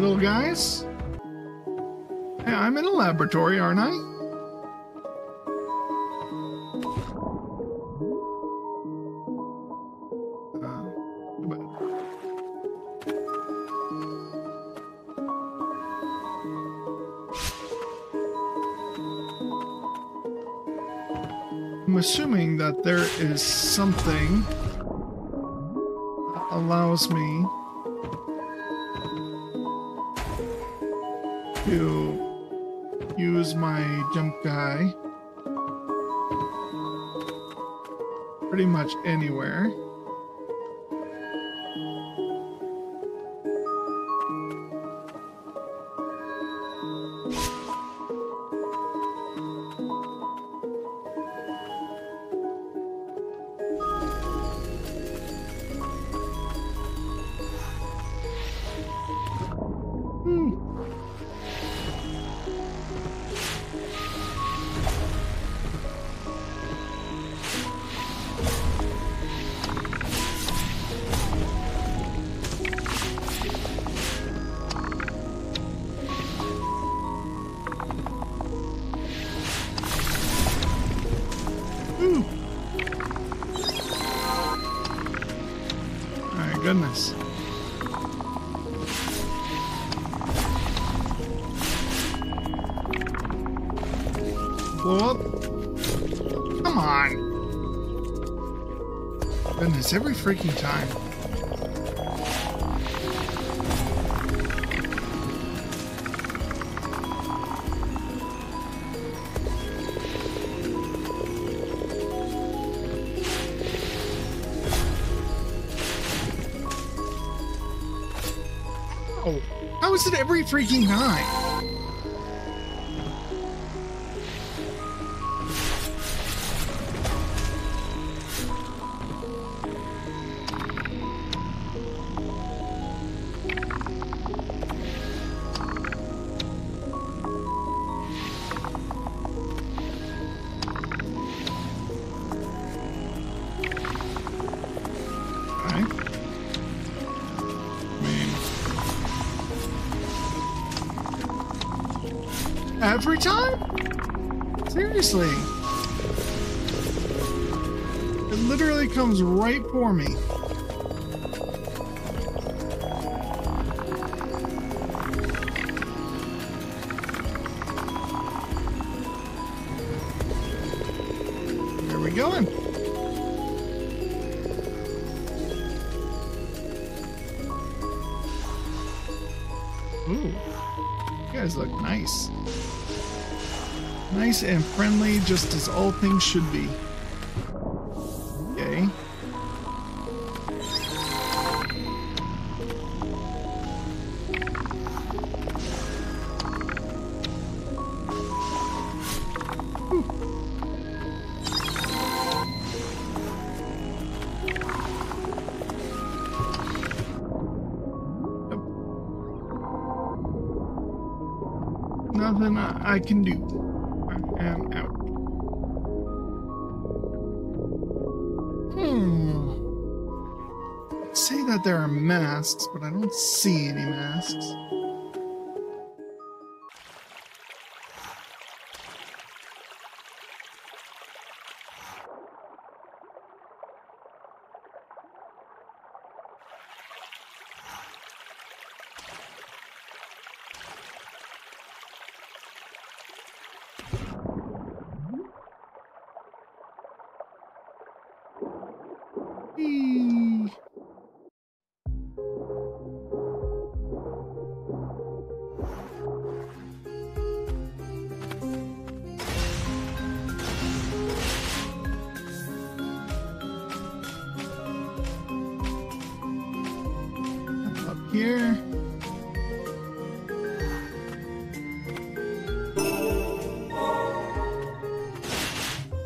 little guys. Hey, I'm in a laboratory, aren't I? Uh, I'm assuming that there is something that allows me jump guy pretty much anywhere. Come on. Goodness, every freaking time. Oh, how is it every freaking time? Time? Seriously. It literally comes right for me. Nice and friendly, just as all things should be. Okay. Nothing I I can do. I am out. Hmm. Say that there are masks, but I don't see any masks. Here.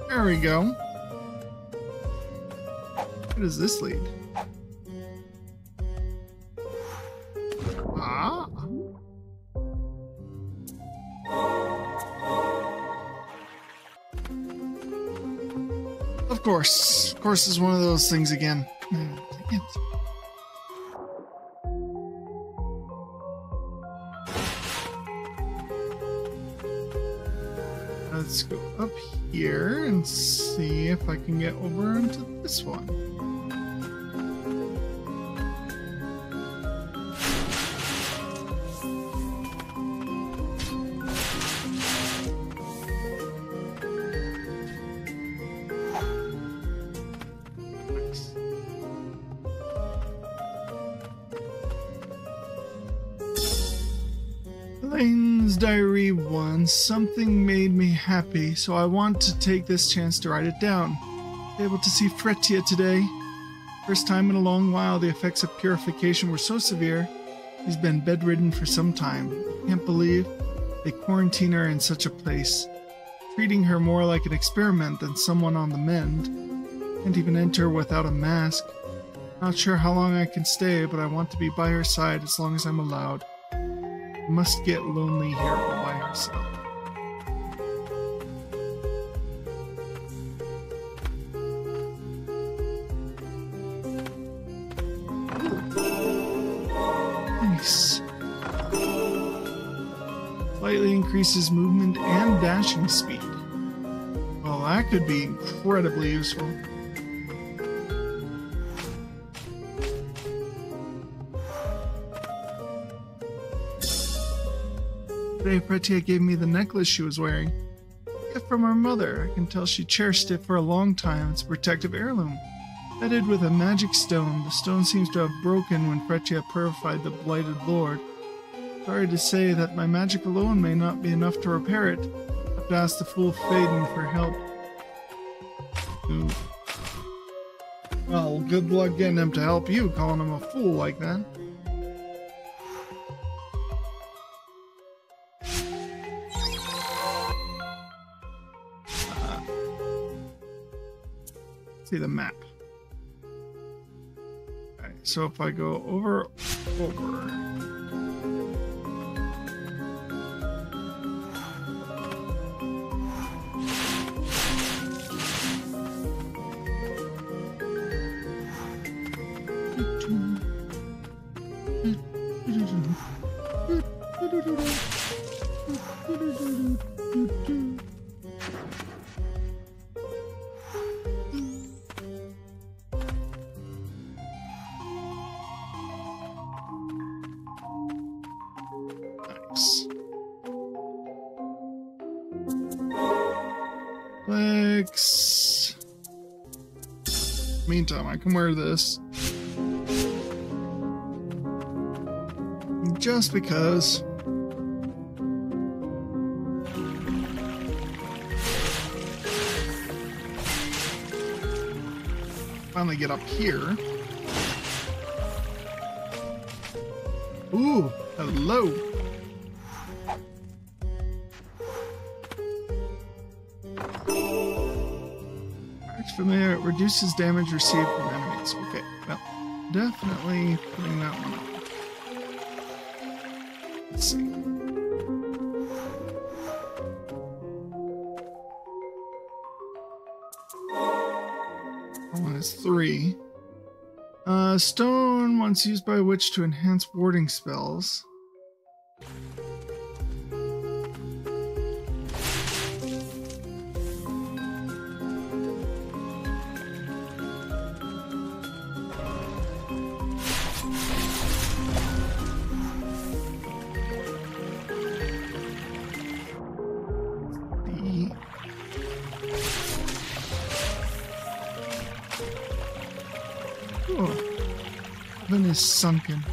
There we go. Where does this lead? Ah. Of course. Of course, is one of those things again. If I can get over into this one. Elaine's diary once something made me happy, so I want to take this chance to write it down. Able to see Fretia today. First time in a long while the effects of purification were so severe. He's been bedridden for some time. Can't believe they quarantine her in such a place, treating her more like an experiment than someone on the mend. Can't even enter without a mask. Not sure how long I can stay, but I want to be by her side as long as I'm allowed must get lonely here all by herself. Nice. Slightly increases movement and dashing speed. Well, that could be incredibly useful. Today, Fretia gave me the necklace she was wearing. A gift from her mother. I can tell she cherished it for a long time. It's a protective heirloom. Fitted with a magic stone, the stone seems to have broken when Fretia purified the blighted lord. Sorry to say that my magic alone may not be enough to repair it. I have to ask the fool Faden for help. Ooh. Well, good luck getting him to help you, calling him a fool like that. See the map. Okay, so if I go over, over. I can wear this. Just because. Finally get up here. Ooh, hello. Familiar, reduces damage received from enemies. Okay, well, definitely putting that one on. Let's see. One is three. Uh, stone once used by a witch to enhance warding spells. Sunken.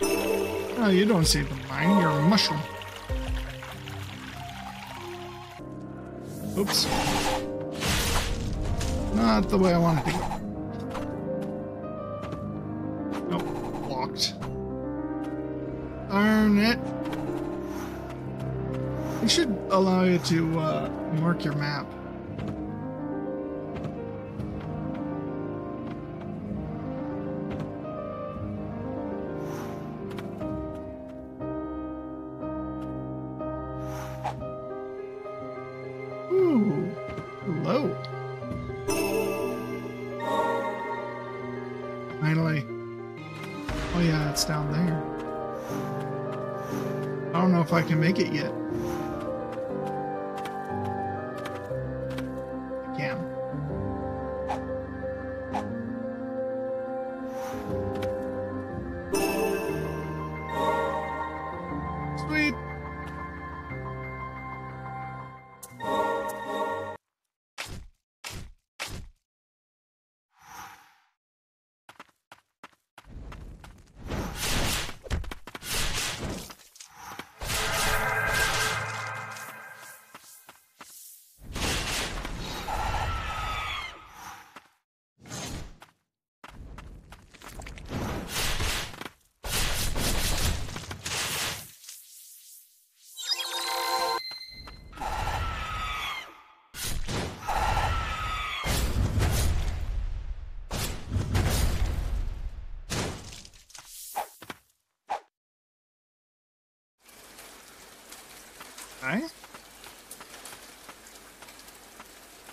Oh, you don't save the mine. You're a mushroom. Oops. Not the way I wanted to go. Nope, blocked. Darn it. It should allow you to uh, mark your map. Okay.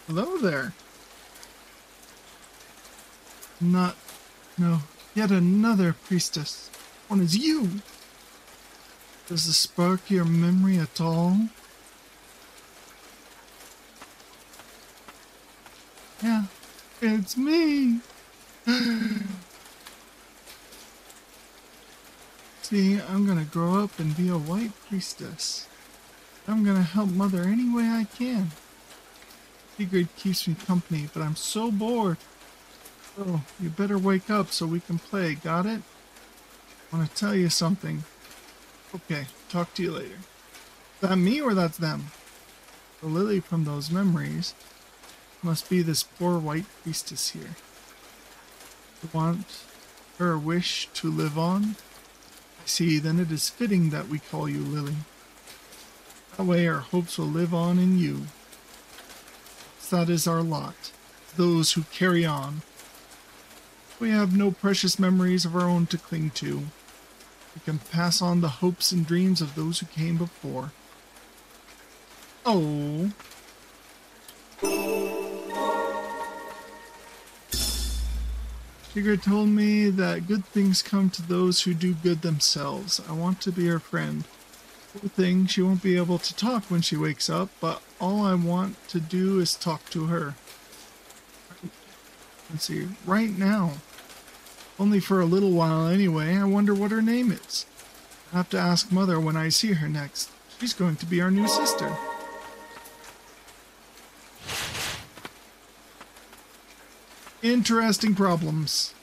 Hello there. Not. No. Yet another priestess. One is you. Does this spark your memory at all? Yeah, it's me. See, I'm gonna grow up and be a white priestess. I'm gonna help Mother any way I can. Sigrid keeps me company, but I'm so bored. Oh, you better wake up so we can play, got it? I want to tell you something. Okay, talk to you later. Is that me or that's them? The lily from those memories must be this poor white priestess here. You want her wish to live on? I see, then it is fitting that we call you Lily. That way our hopes will live on in you. That is our lot, those who carry on. We have no precious memories of our own to cling to. We can pass on the hopes and dreams of those who came before. Oh. Sigrid told me that good things come to those who do good themselves. I want to be her friend. Thing, she won't be able to talk when she wakes up, but all I want to do is talk to her. Let's see, right now. Only for a little while anyway. I wonder what her name is. I'll have to ask Mother when I see her next. She's going to be our new sister. Interesting problems.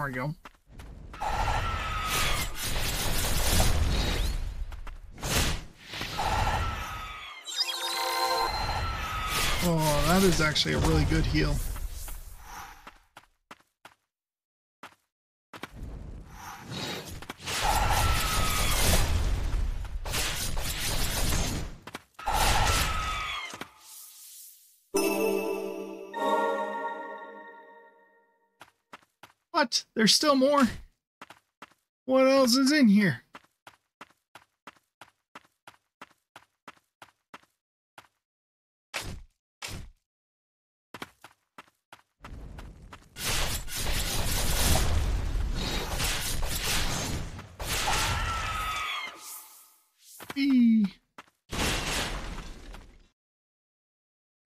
There we go. Oh, that is actually a really good heal. There's still more? What else is in here?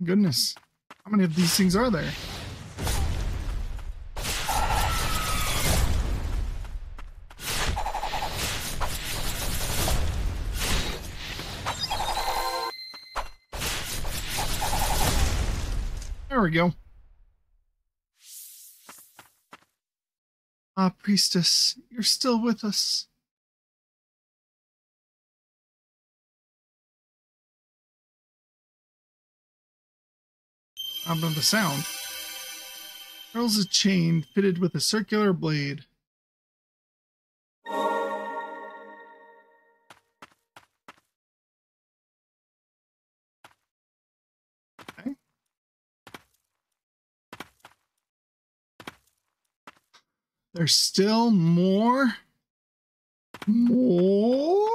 Goodness. How many of these things are there? We go. Ah, priestess, you're still with us. Out of the sound. Curls a chain fitted with a circular blade. There's still more? More?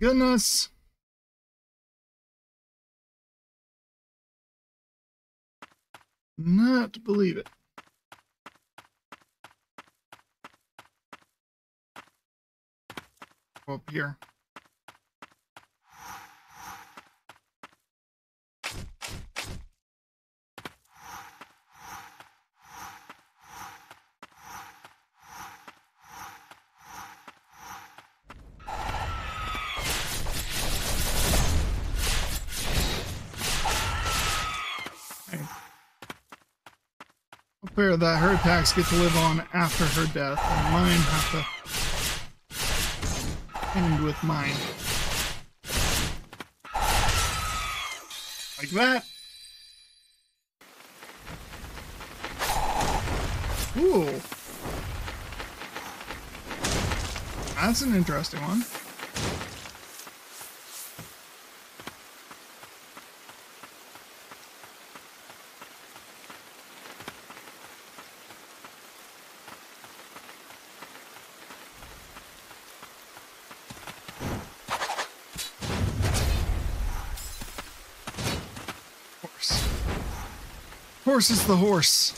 Goodness. Not believe it. Up here. That her attacks get to live on after her death, and mine have to end with mine. Like that. Ooh. That's an interesting one. Horse. Horse is the horse.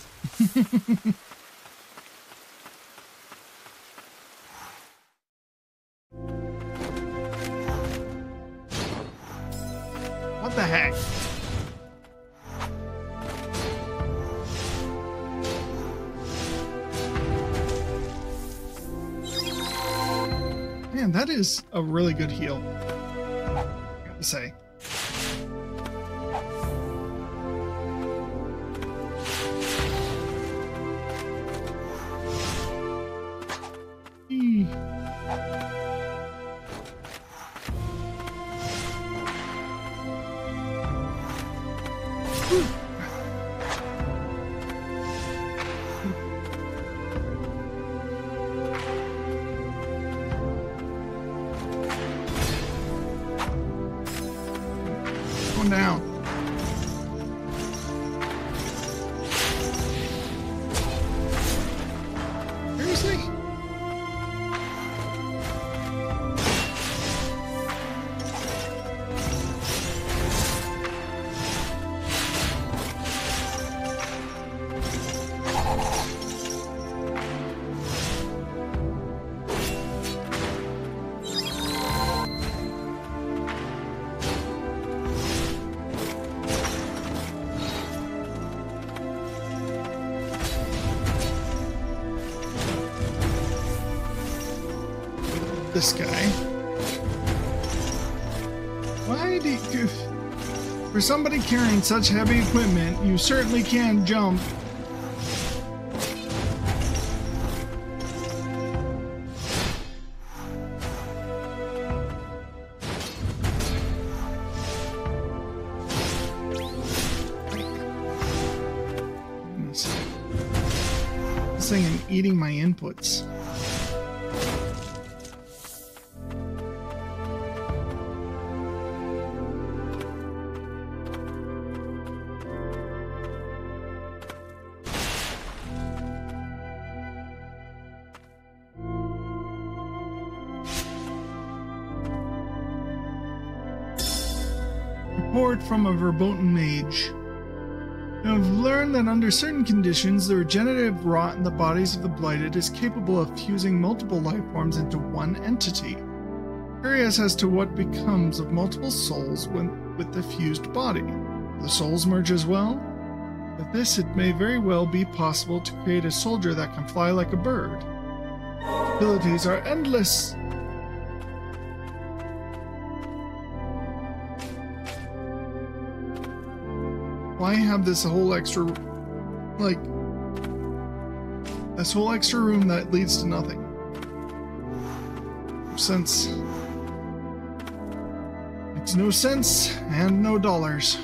what the heck? Man, that is a really good heal. I gotta say. This guy. Why do you... For somebody carrying such heavy equipment, you certainly can jump. This thing is eating my inputs. From a verboten mage. I've learned that under certain conditions, the regenerative rot in the bodies of the blighted is capable of fusing multiple life forms into one entity. Curious as to what becomes of multiple souls when, with the fused body. The souls merge as well? With this, it may very well be possible to create a soldier that can fly like a bird. Abilities are endless. Why have this whole extra, like, this whole extra room that leads to nothing? Since makes no sense and no dollars.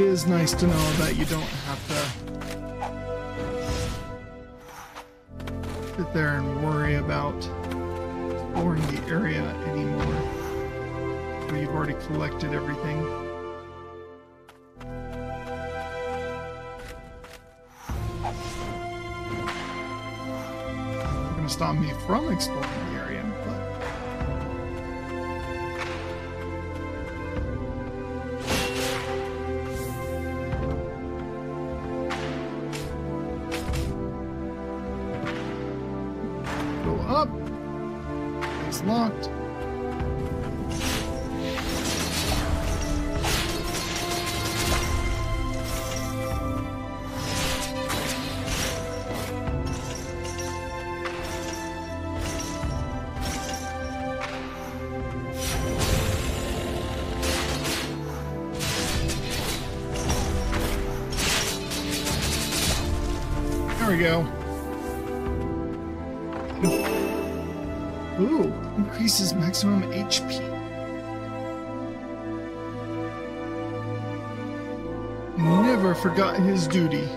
It is nice to know that you don't have to sit there and worry about exploring the area anymore. You've already collected everything. Not gonna stop me from exploring Never forgot his duty.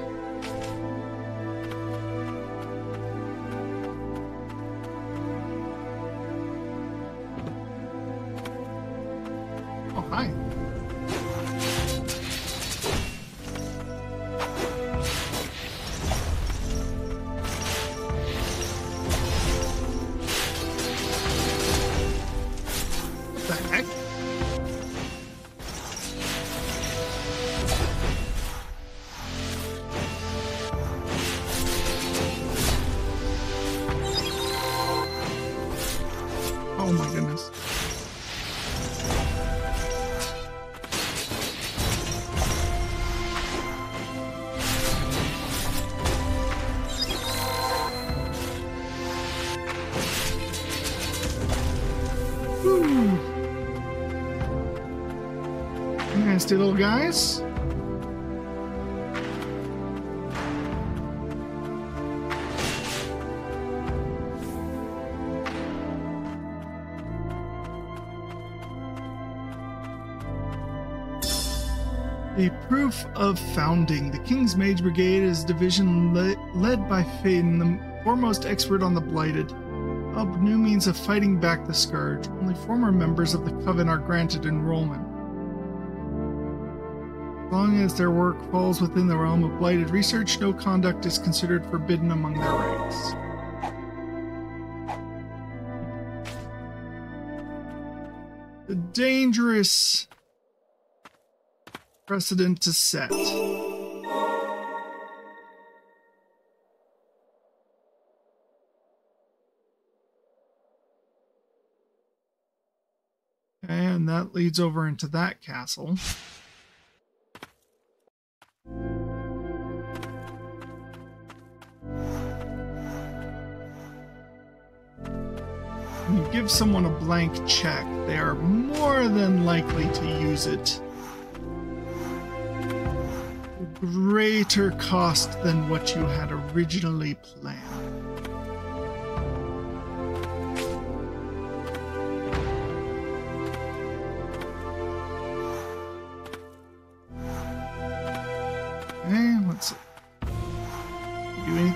Hmm. Whew. Nasty little guys. A proof of founding. The King's Mage Brigade is a division le- led by Faden, the foremost expert on the Blighted. Up new means of fighting back the Scourge. Only former members of the Coven are granted enrollment. As long as their work falls within the realm of Blighted research, no conduct is considered forbidden among their ranks. The dangerous precedent to set. And that leads over into that castle. When you give someone a blank check, they are more than likely to use it greater cost than what you had originally planned.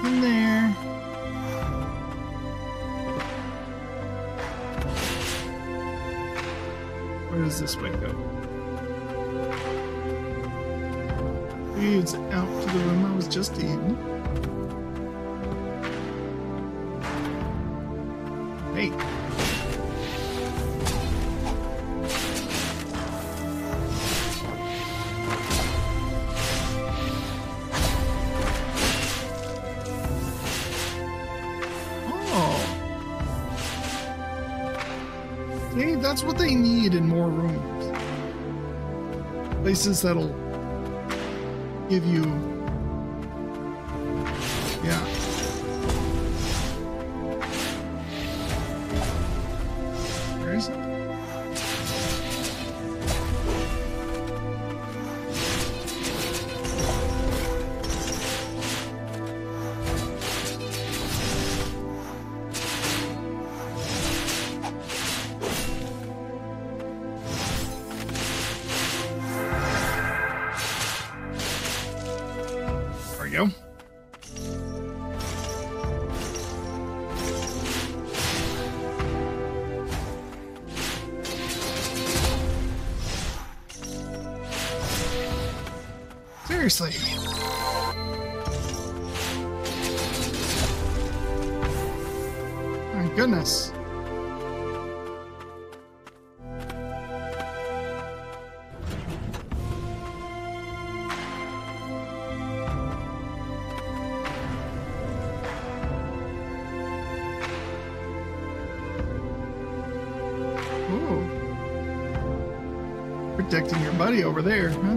There. Where does this way go? leads out to the room I was just in. Hey. That's what they need in more rooms. Places that'll give you we go. Seriously. My goodness. Buddy over there, huh?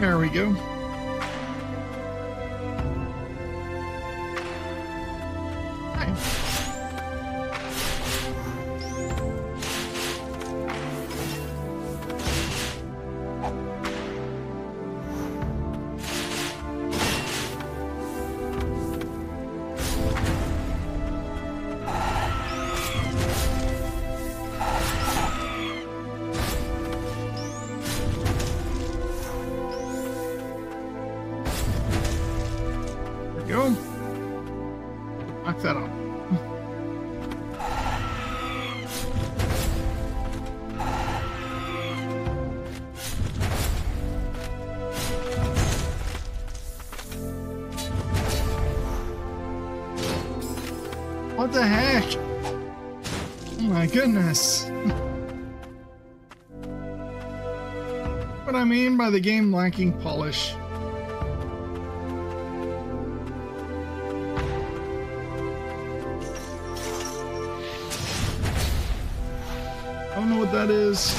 There we go. go. Goodness. what I mean by the game lacking polish. I don't know what that is.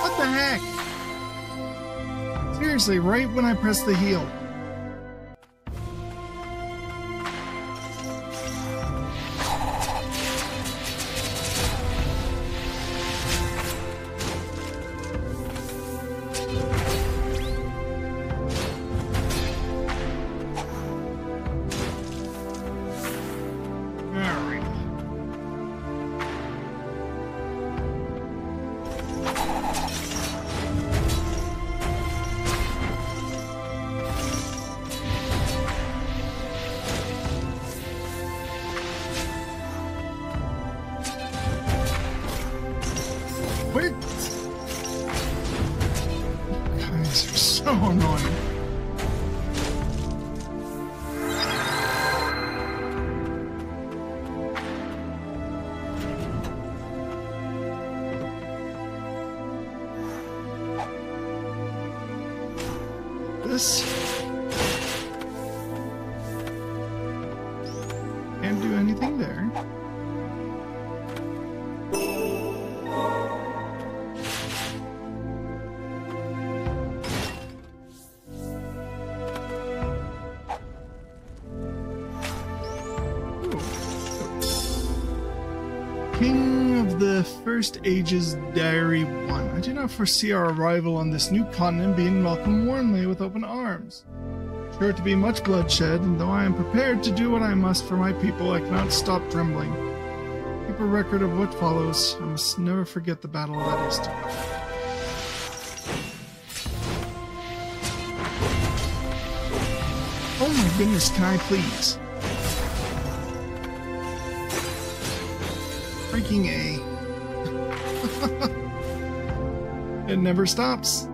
What the heck? Seriously, right when I press the heel. What? Guys are so annoying. First Ages Diary 1. I do not foresee our arrival on this new continent being welcomed warmly with open arms. Sure to be much bloodshed, and though I am prepared to do what I must for my people, I cannot stop trembling. Keep a record of what follows. I must never forget the battle that is to come. Oh my goodness, can I please? Freaking A. it never stops.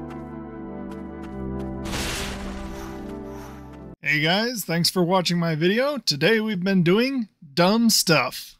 Hey guys, thanks for watching my video. Today we've been doing dumb stuff.